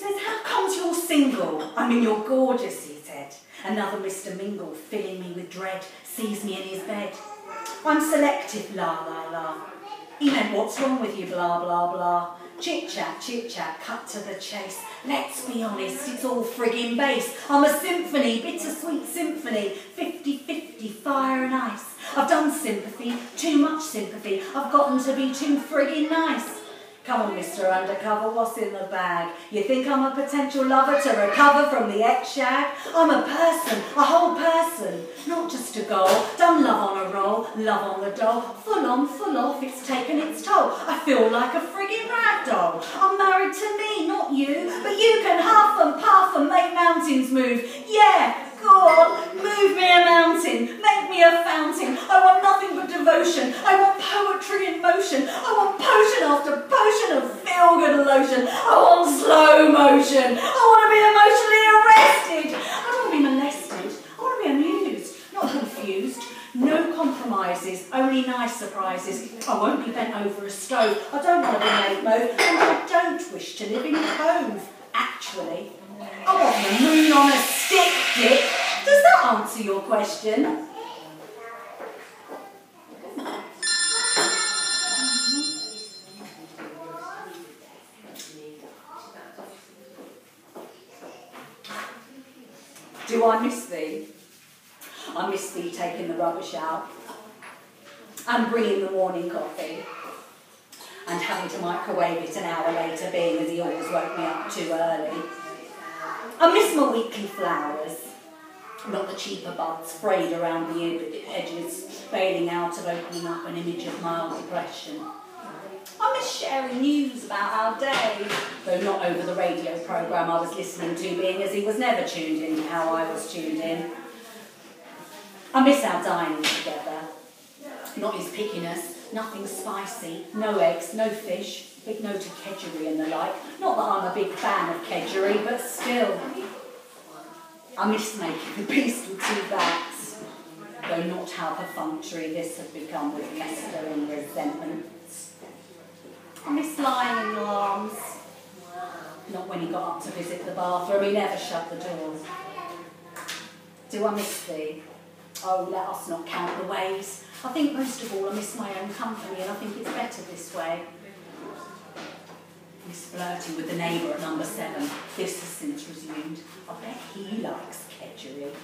says, how comes you're single? I mean, you're gorgeous, he said. Another Mr. Mingle, filling me with dread, sees me in his bed. I'm selective, la la la. He meant, what's wrong with you, blah blah blah. Chit chat, chit chat, cut to the chase. Let's be honest, it's all frigging bass. I'm a symphony, bittersweet symphony, 50-50, fire and ice. I've done sympathy, too much sympathy. I've gotten to be too frigging nice. Come on, Mr. Undercover, what's in the bag? You think I'm a potential lover to recover from the ex-shag? I'm a person, a whole person, not just a goal. Done love on a roll, love on the doll. Full on, full off, it's taken its toll. I feel like a frigging rag doll. I'm married to me, not you, but you can huff and puff and make mountains move. Yeah, God, move me a mountain, make me a fountain. I want nothing but devotion. I want poetry in motion. I want after potion of feel-good lotion. I want slow motion. I want to be emotionally arrested. I don't want to be molested. I want to be amused, not confused. No compromises, only nice surprises. I won't be bent over a stove. I don't want to be made mode, and I don't wish to live in a cove. Actually, I want the moon on a stick, Dick. Does that answer your question? Do I miss thee? I miss thee taking the rubbish out and bringing the morning coffee and having to microwave it an hour later, being as he always woke me up too early. I miss my weekly flowers, not the cheaper buds sprayed around the edges, failing out of opening up an image of mild depression. I miss sharing news about our day, though not over the radio programme I was listening to, being as he was never tuned in to how I was tuned in. I miss our dining together, not his pickiness, nothing spicy, no eggs, no fish, big note of kedgeree and the like. Not that I'm a big fan of kedgeree, but still. I miss making the beast with two backs, though not how perfunctory this had become with festering resentments. I miss lying in your arms. When he got up to visit the bathroom, he never shut the door. Do I miss thee? Oh, let us not count the ways. I think most of all I miss my own company and I think it's better this way. He's flirting with the neighbour at number seven. This has since resumed. I bet he likes kedgeree.